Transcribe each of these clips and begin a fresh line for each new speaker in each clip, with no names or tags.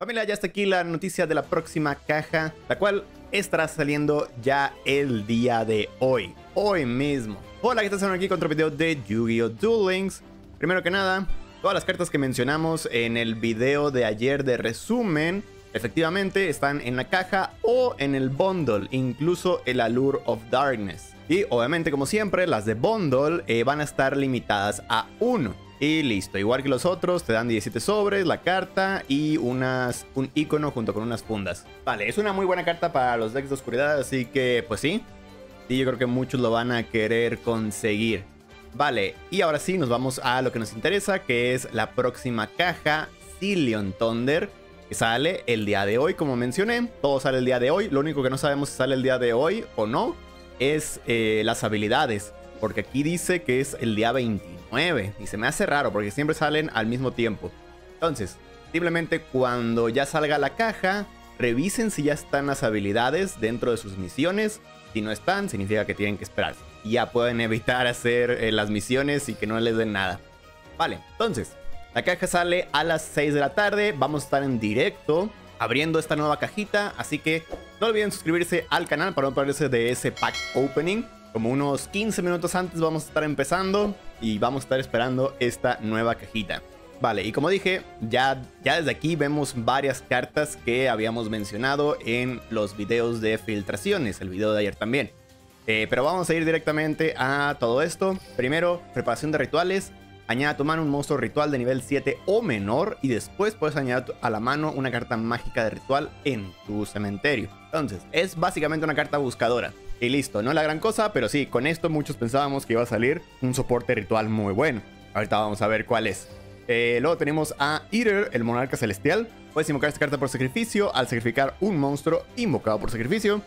Familia, ya está aquí la noticia de la próxima caja, la cual estará saliendo ya el día de hoy, hoy mismo. Hola, ¿qué tal? aquí con otro video de Yu-Gi-Oh! Duel Links. Primero que nada, todas las cartas que mencionamos en el video de ayer de resumen, efectivamente están en la caja o en el bundle, incluso el Allure of Darkness. Y obviamente, como siempre, las de bundle eh, van a estar limitadas a 1. Y listo, igual que los otros, te dan 17 sobres, la carta y unas, un icono junto con unas fundas. Vale, es una muy buena carta para los decks de oscuridad, así que pues sí. Y yo creo que muchos lo van a querer conseguir. Vale, y ahora sí nos vamos a lo que nos interesa, que es la próxima caja, Cillion Thunder, que sale el día de hoy, como mencioné. Todo sale el día de hoy, lo único que no sabemos si sale el día de hoy o no, es eh, las habilidades. Porque aquí dice que es el día 29. Y se me hace raro porque siempre salen al mismo tiempo. Entonces, simplemente cuando ya salga la caja, revisen si ya están las habilidades dentro de sus misiones. Si no están, significa que tienen que esperar. Ya pueden evitar hacer eh, las misiones y que no les den nada. Vale, entonces, la caja sale a las 6 de la tarde. Vamos a estar en directo abriendo esta nueva cajita. Así que no olviden suscribirse al canal para no perderse de ese pack opening. Como unos 15 minutos antes vamos a estar empezando y vamos a estar esperando esta nueva cajita. Vale, y como dije, ya, ya desde aquí vemos varias cartas que habíamos mencionado en los videos de filtraciones, el video de ayer también. Eh, pero vamos a ir directamente a todo esto. Primero, preparación de rituales. Añada a tu mano un monstruo ritual de nivel 7 o menor y después puedes añadir a la mano una carta mágica de ritual en tu cementerio. Entonces, es básicamente una carta buscadora. Y listo, no la gran cosa, pero sí, con esto muchos pensábamos que iba a salir un soporte ritual muy bueno. Ahorita vamos a ver cuál es. Eh, luego tenemos a Eater, el monarca celestial. Puedes invocar esta carta por sacrificio al sacrificar un monstruo invocado por sacrificio.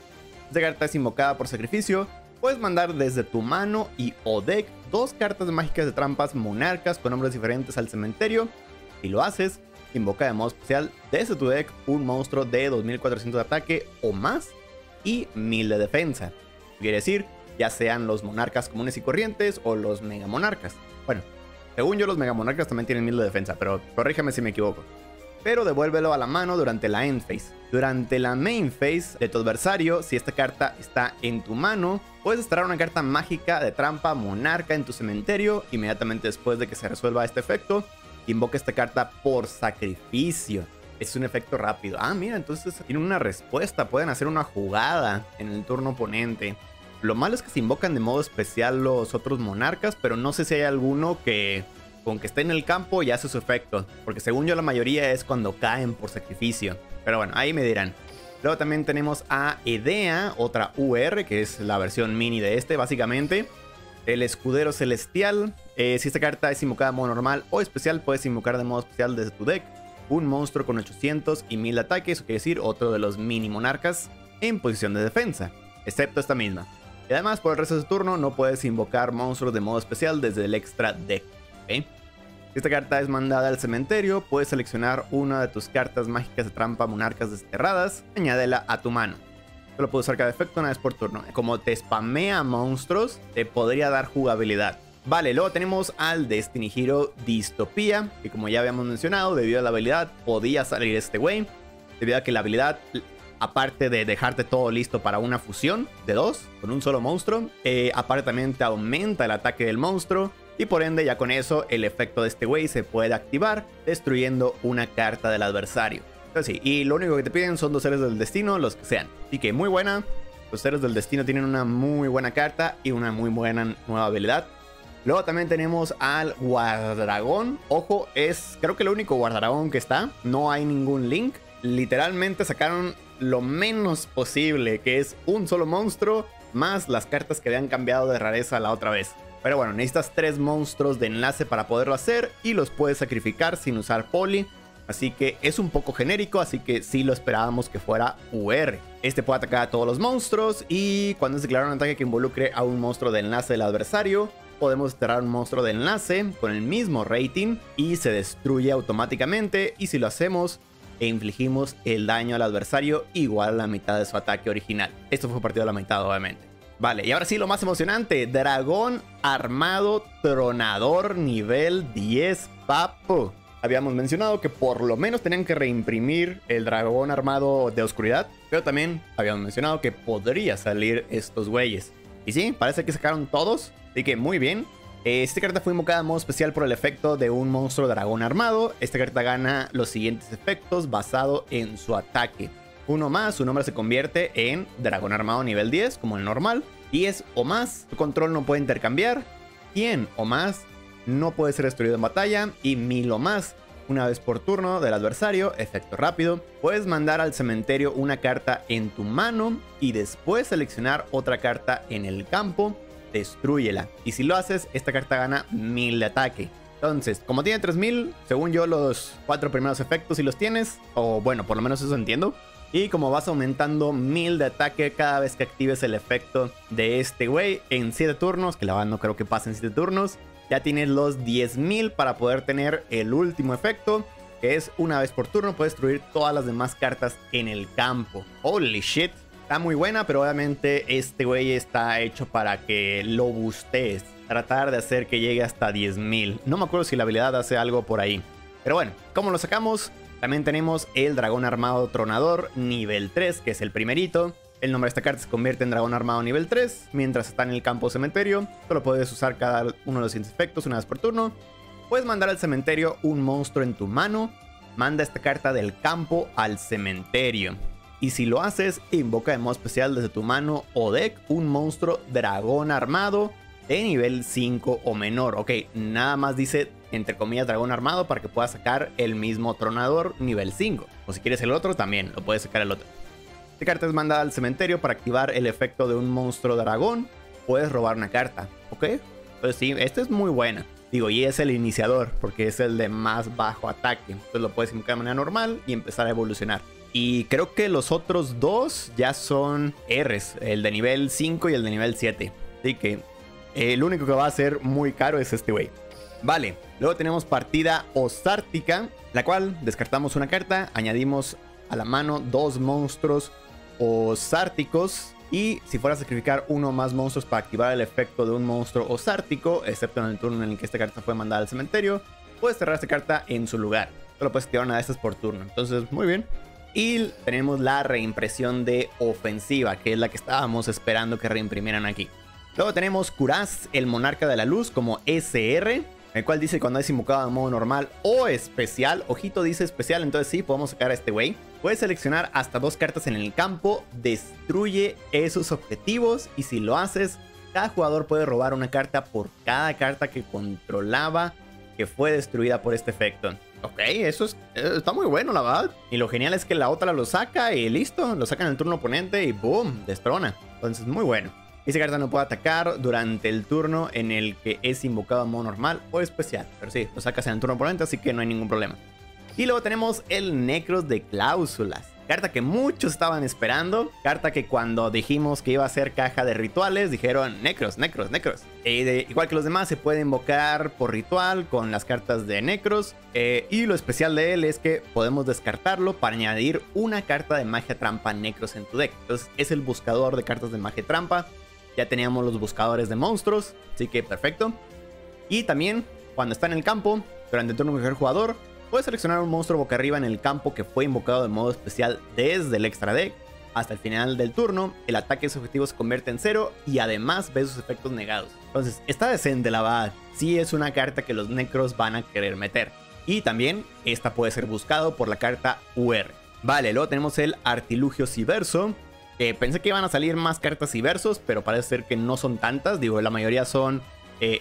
Esta carta es invocada por sacrificio. Puedes mandar desde tu mano y o deck dos cartas mágicas de trampas monarcas con nombres diferentes al cementerio. Si lo haces, invoca de modo especial desde tu deck un monstruo de 2400 de ataque o más y 1000 de defensa. Quiere decir, ya sean los monarcas comunes y corrientes o los mega monarcas. Bueno, según yo los mega monarcas también tienen 1000 de defensa, pero corrígeme si me equivoco. Pero devuélvelo a la mano durante la end phase. Durante la main phase de tu adversario, si esta carta está en tu mano, puedes extraer una carta mágica de trampa monarca en tu cementerio. Inmediatamente después de que se resuelva este efecto, invoca esta carta por sacrificio es un efecto rápido. Ah, mira, entonces tiene una respuesta. Pueden hacer una jugada en el turno oponente. Lo malo es que se invocan de modo especial los otros monarcas, pero no sé si hay alguno que con que esté en el campo ya hace su efecto. Porque según yo la mayoría es cuando caen por sacrificio. Pero bueno, ahí me dirán. Luego también tenemos a Edea, otra UR, que es la versión mini de este, básicamente. El escudero celestial. Eh, si esta carta es invocada de modo normal o especial, puedes invocar de modo especial desde tu deck un monstruo con 800 y 1000 ataques, quiere decir otro de los mini monarcas en posición de defensa, excepto esta misma. Y además por el resto de su turno no puedes invocar monstruos de modo especial desde el extra deck. Si esta carta es mandada al cementerio, puedes seleccionar una de tus cartas mágicas de trampa monarcas desterradas, añádela a tu mano. Solo puedes usar cada efecto una vez por turno. Como te spamea monstruos, te podría dar jugabilidad. Vale, luego tenemos al Destiny Hero Distopía, que como ya habíamos mencionado, debido a la habilidad podía salir este güey, debido a que la habilidad, aparte de dejarte todo listo para una fusión de dos con un solo monstruo, eh, aparte también te aumenta el ataque del monstruo, y por ende ya con eso el efecto de este güey se puede activar destruyendo una carta del adversario. Entonces sí, y lo único que te piden son dos seres del destino, los que sean. Así que muy buena. Los seres del destino tienen una muy buena carta y una muy buena nueva habilidad. Luego también tenemos al Guardragón. Ojo, es creo que el único Guardragón que está. No hay ningún link. Literalmente sacaron lo menos posible, que es un solo monstruo, más las cartas que habían cambiado de rareza la otra vez. Pero bueno, necesitas tres monstruos de enlace para poderlo hacer y los puedes sacrificar sin usar poli. Así que es un poco genérico, así que sí lo esperábamos que fuera UR. Este puede atacar a todos los monstruos y cuando se declara un ataque que involucre a un monstruo de enlace del adversario, podemos cerrar un monstruo de enlace con el mismo rating y se destruye automáticamente y si lo hacemos e infligimos el daño al adversario igual a la mitad de su ataque original. Esto fue partido a la mitad obviamente. Vale, y ahora sí lo más emocionante, dragón armado tronador nivel 10 papo. habíamos mencionado que por lo menos tenían que reimprimir el dragón armado de oscuridad, pero también habíamos mencionado que podría salir estos güeyes. Y sí, parece que sacaron todos, así que muy bien. Esta carta fue invocada en modo especial por el efecto de un monstruo dragón armado. Esta carta gana los siguientes efectos basado en su ataque. Uno más, su nombre se convierte en dragón armado nivel 10, como el normal. 10 o más, su control no puede intercambiar. 100 o más, no puede ser destruido en batalla. Y 1000 o más, una vez por turno del adversario, efecto rápido, puedes mandar al cementerio una carta en tu mano y después seleccionar otra carta en el campo destruyela. Y si lo haces, esta carta gana 1000 de ataque. Entonces, como tiene 3000, según yo, los cuatro primeros efectos si los tienes, o bueno, por lo menos eso entiendo. Y como vas aumentando 1000 de ataque cada vez que actives el efecto de este güey en 7 turnos, que la verdad no creo que pasen 7 turnos, ya tienes los 10.000 para poder tener el último efecto, que es una vez por turno puedes destruir todas las demás cartas en el campo. Holy shit, Está muy buena, pero obviamente este güey está hecho para que lo bustes. Tratar de hacer que llegue hasta 10.000. No me acuerdo si la habilidad hace algo por ahí. Pero bueno, ¿cómo lo sacamos? También tenemos el dragón armado tronador nivel 3, que es el primerito. El nombre de esta carta se convierte en dragón armado nivel 3. Mientras está en el campo cementerio, solo puedes usar cada uno de los efectos una vez por turno. Puedes mandar al cementerio un monstruo en tu mano. Manda esta carta del campo al cementerio. Y si lo haces, invoca de modo especial desde tu mano o deck un monstruo dragón armado de nivel 5 o menor. Ok, nada más dice entre comillas dragón armado para que puedas sacar el mismo tronador nivel 5. O si quieres el otro, también lo puedes sacar el otro. Esta carta es mandada al cementerio para activar el efecto de un monstruo dragón. Puedes robar una carta, ¿ok? Pues sí, esta es muy buena. Digo, y es el iniciador, porque es el de más bajo ataque. Entonces lo puedes invocar de manera normal y empezar a evolucionar. Y creo que los otros dos ya son Rs, el de nivel 5 y el de nivel 7. Así que el único que va a ser muy caro es este güey. Vale, luego tenemos partida osártica, la cual descartamos una carta, añadimos a la mano dos monstruos osárticos. Y si fuera a sacrificar uno más monstruos para activar el efecto de un monstruo osártico, excepto en el turno en el que esta carta fue mandada al cementerio, puedes cerrar esta carta en su lugar. Solo puedes activar una de estas por turno. Entonces, muy bien. Y tenemos la reimpresión de ofensiva, que es la que estábamos esperando que reimprimieran aquí. Luego tenemos Kuraz, el monarca de la luz, como SR, el cual dice cuando es invocado en modo normal o especial. Ojito dice especial, entonces sí, podemos sacar a este güey. Puedes seleccionar hasta dos cartas en el campo, destruye esos objetivos y si lo haces, cada jugador puede robar una carta por cada carta que controlaba que fue destruida por este efecto. Ok, eso es, eh, está muy bueno, la verdad. Y lo genial es que la otra lo saca y listo, lo saca en el turno oponente y boom, destrona. Entonces, muy bueno. Esa carta no puede atacar durante el turno en el que es invocado a modo normal o especial. Pero sí, lo sacas en el turno oponente, así que no hay ningún problema. Y luego tenemos el Necros de Cláusulas. Carta que muchos estaban esperando. Carta que cuando dijimos que iba a ser caja de rituales, dijeron Necros, Necros, Necros. Eh, igual que los demás, se puede invocar por ritual con las cartas de Necros. Eh, y lo especial de él es que podemos descartarlo para añadir una carta de magia trampa Necros en tu deck. Entonces es el buscador de cartas de magia trampa. Ya teníamos los buscadores de monstruos, así que perfecto. Y también, cuando está en el campo, durante el turno del jugador, Puedes seleccionar un monstruo boca arriba en el campo que fue invocado de modo especial desde el extra deck. Hasta el final del turno, el ataque de su objetivo se convierte en cero y además ve sus efectos negados. Entonces, está decente la verdad. Sí es una carta que los necros van a querer meter. Y también, esta puede ser buscado por la carta UR. Vale, luego tenemos el Artilugio Civerso. Que pensé que iban a salir más cartas y versos, pero parece ser que no son tantas. Digo, la mayoría son eh.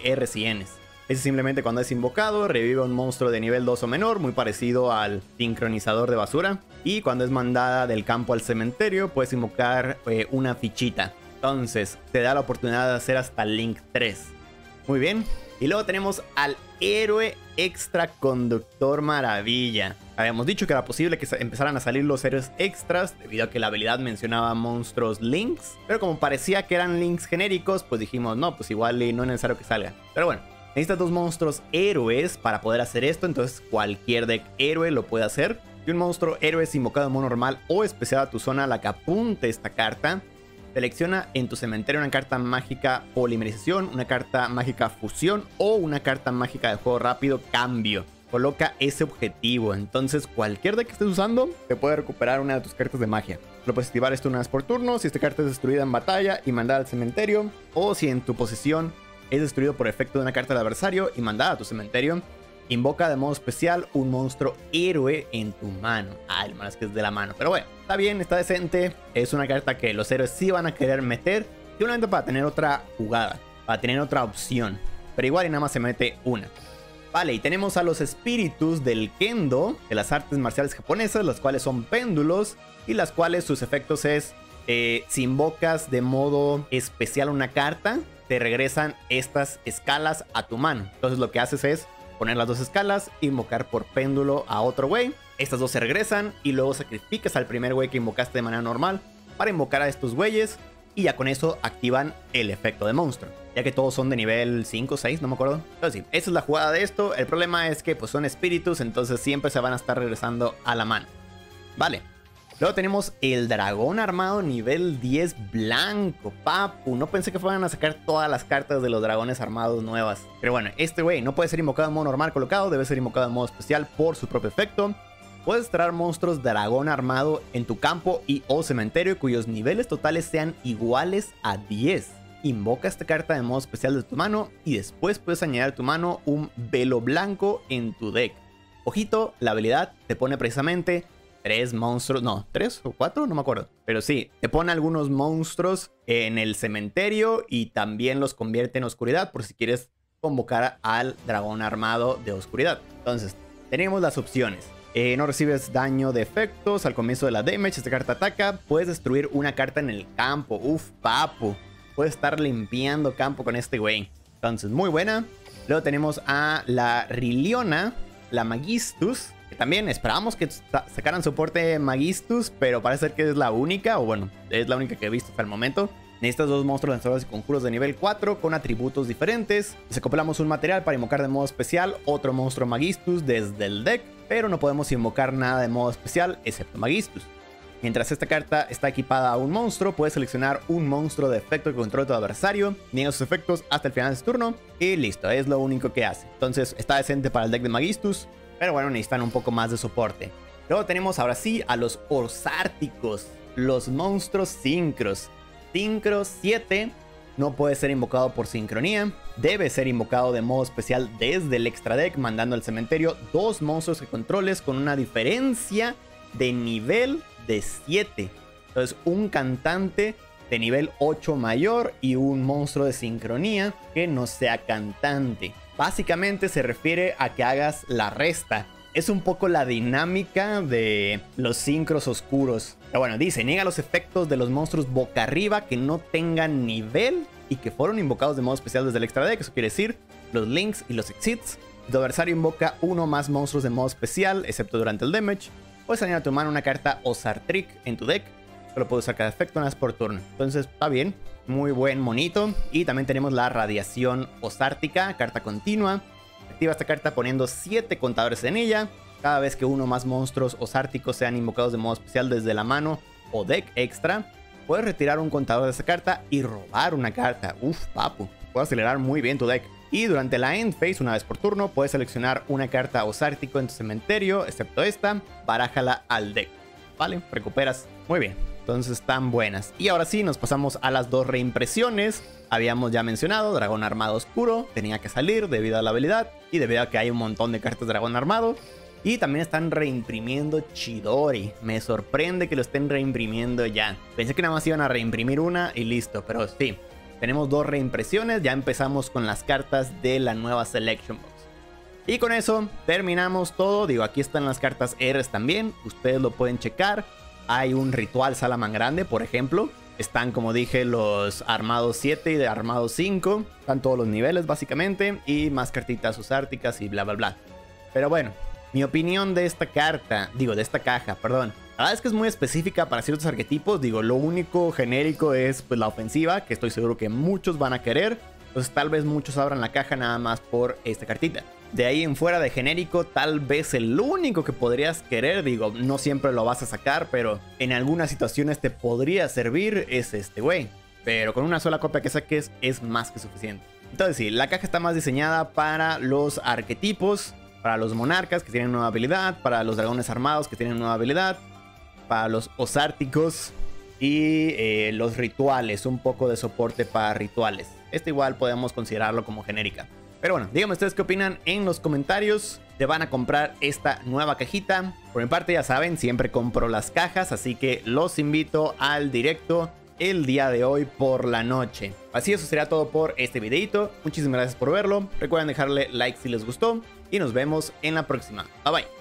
Ese simplemente cuando es invocado revive un monstruo de nivel 2 o menor, muy parecido al sincronizador de basura. Y cuando es mandada del campo al cementerio, puedes invocar eh, una fichita. Entonces, te da la oportunidad de hacer hasta Link 3. Muy bien. Y luego tenemos al héroe extra conductor maravilla. Habíamos dicho que era posible que empezaran a salir los héroes extras debido a que la habilidad mencionaba monstruos links. Pero como parecía que eran links genéricos, pues dijimos, no, pues igual no es necesario que salga. Pero bueno, Necesitas dos monstruos héroes para poder hacer esto, entonces cualquier deck héroe lo puede hacer. Y un monstruo héroe es invocado en modo normal o especial a tu zona a la que apunte esta carta. Selecciona en tu cementerio una carta mágica polimerización, una carta mágica fusión o una carta mágica de juego rápido cambio. coloca ese objetivo. Entonces, cualquier deck que estés usando te puede recuperar una de tus cartas de magia. Lo puedes activar esto una vez por turno si esta carta es destruida en batalla y mandada al cementerio. O si en tu posición es destruido por efecto de una carta del adversario y mandada a tu cementerio. Invoca de modo especial un monstruo héroe en tu mano. Ah, el malo es que es de la mano. Pero bueno, está bien, está decente. Es una carta que los héroes sí van a querer meter. Simplemente para tener otra jugada. Para tener otra opción. Pero igual y nada más se mete una. Vale, y tenemos a los espíritus del Kendo, de las artes marciales japonesas, los cuales son péndulos y las cuales sus efectos es, eh, si invocas de modo especial una carta, te regresan estas escalas a tu mano. Entonces lo que haces es poner las dos escalas, invocar por péndulo a otro güey, estas dos se regresan y luego sacrificas al primer güey que invocaste de manera normal para invocar a estos güeyes y ya con eso activan el efecto de monstruo. Ya que todos son de nivel 5 o 6, no me acuerdo. Pero sí, esa es la jugada de esto. El problema es que pues son espíritus, entonces siempre se van a estar regresando a la mano. Vale. Luego tenemos el dragón armado nivel 10 blanco, papu. No pensé que fueran a sacar todas las cartas de los dragones armados nuevas. Pero bueno, este güey no puede ser invocado en modo normal colocado, debe ser invocado en modo especial por su propio efecto. Puedes traer monstruos dragón armado en tu campo y o cementerio cuyos niveles totales sean iguales a 10. Invoca esta carta de modo especial de tu mano y después puedes añadir a tu mano un velo blanco en tu deck. Ojito, la habilidad te pone precisamente tres monstruos, no, tres o cuatro, no me acuerdo. Pero sí, te pone algunos monstruos en el cementerio y también los convierte en oscuridad por si quieres convocar al dragón armado de oscuridad. Entonces, tenemos las opciones. Eh, no recibes daño de efectos al comienzo de la damage. Esta carta ataca. Puedes destruir una carta en el campo. Uf, papu. Puedes estar limpiando campo con este güey. Entonces, muy buena. Luego tenemos a la Riliona, la Magistus. También esperábamos que sacaran soporte Magistus, pero parece que es la única, o bueno, es la única que he visto hasta el momento. Necesitas dos monstruos lanzadores y conjuros de nivel 4 con atributos diferentes. acoplamos un material para invocar de modo especial otro monstruo Magistus desde el deck, pero no podemos invocar nada de modo especial excepto Magistus. Mientras esta carta está equipada a un monstruo, puedes seleccionar un monstruo de efecto que controle tu adversario, niega sus efectos hasta el final de su turno y listo, es lo único que hace. Entonces está decente para el deck de Magistus, pero bueno, necesitan un poco más de soporte. Luego tenemos ahora sí a los Orsárticos, los monstruos sincros. Synchro 7 no puede ser invocado por sincronía. Debe ser invocado de modo especial desde el extra deck, mandando al cementerio dos monstruos que controles con una diferencia de nivel de 7. Entonces, un cantante de nivel 8 mayor y un monstruo de sincronía que no sea cantante. Básicamente se refiere a que hagas la resta es un poco la dinámica de los sincros oscuros. Pero bueno, dice, niega los efectos de los monstruos boca arriba que no tengan nivel y que fueron invocados de modo especial desde el extra deck. Eso quiere decir los links y los exits. Tu adversario invoca uno más monstruos de modo especial, excepto durante el damage. Puedes añadir a tu mano una carta Osartrick en tu deck. Solo puedes usar cada efecto una vez por turno. Entonces, está bien. Muy buen monito. Y también tenemos la radiación osártica, carta continua Activa esta carta poniendo 7 contadores en ella. Cada vez que uno más monstruos osárticos sean invocados de modo especial desde la mano o deck extra, puedes retirar un contador de esa carta y robar una carta. Uf, papu. Puedes acelerar muy bien tu deck. Y durante la end phase, una vez por turno, puedes seleccionar una carta osártico en tu cementerio, excepto esta, barájala al deck. ¿Vale? Recuperas. Muy bien. Entonces están buenas. Y ahora sí, nos pasamos a las dos reimpresiones. Habíamos ya mencionado, dragón armado oscuro, tenía que salir debido a la habilidad y debido a que hay un montón de cartas de dragón armado. Y también están reimprimiendo Chidori. Me sorprende que lo estén reimprimiendo ya. Pensé que nada más iban a reimprimir una y listo, pero sí. Tenemos dos reimpresiones, ya empezamos con las cartas de la nueva Selection Box. Y con eso terminamos todo. Digo, aquí están las cartas R también. Ustedes lo pueden checar. Hay un ritual Salaman grande, por ejemplo. Están, como dije, los armados 7 y de armados 5. Están todos los niveles, básicamente. Y más cartitas usárticas y bla, bla, bla. Pero bueno, mi opinión de esta carta, digo, de esta caja, perdón. La verdad es que es muy específica para ciertos arquetipos. Digo, lo único genérico es pues la ofensiva, que estoy seguro que muchos van a querer. Entonces tal vez muchos abran la caja nada más por esta cartita. De ahí en fuera de genérico, tal vez el único que podrías querer, digo, no siempre lo vas a sacar, pero en algunas situaciones te podría servir es este güey. Pero con una sola copia que saques es más que suficiente. Entonces sí, la caja está más diseñada para los arquetipos. para los monarcas que tienen nueva habilidad, para los dragones armados que tienen nueva habilidad, para los osárticos y eh, los rituales, un poco de soporte para rituales. Este igual podemos considerarlo como genérica. Pero bueno, díganme ustedes qué opinan en los comentarios. ¿Te van a comprar esta nueva cajita? Por mi parte, ya saben, siempre compro las cajas, así que los invito al directo el día de hoy por la noche. Así eso sería todo por este videito. Muchísimas gracias por verlo. Recuerden dejarle like si les gustó y nos vemos en la próxima. Bye bye.